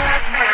Batman.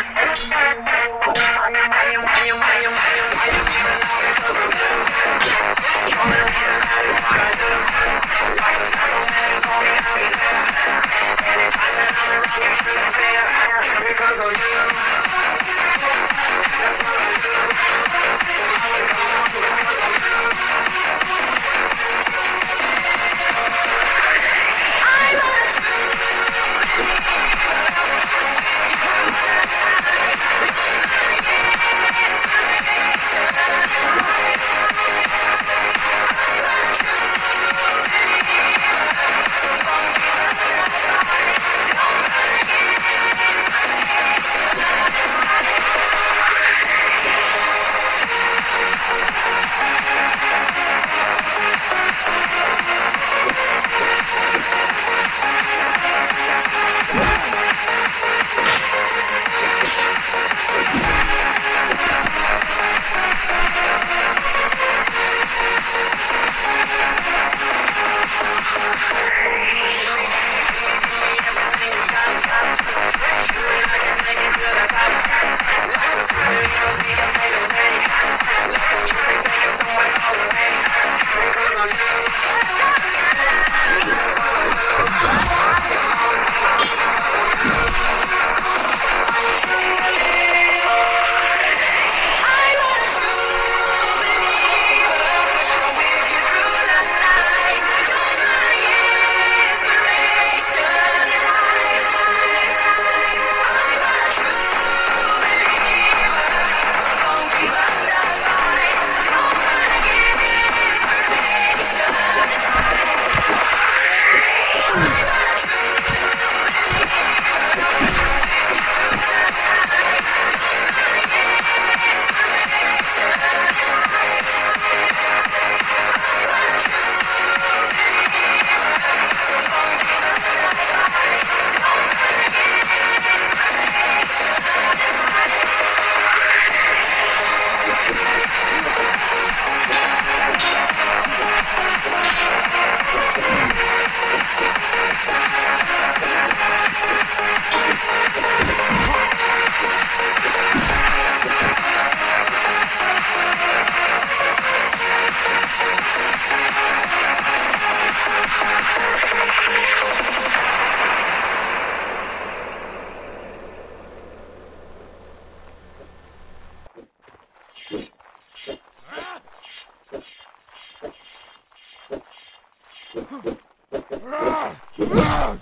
Ah!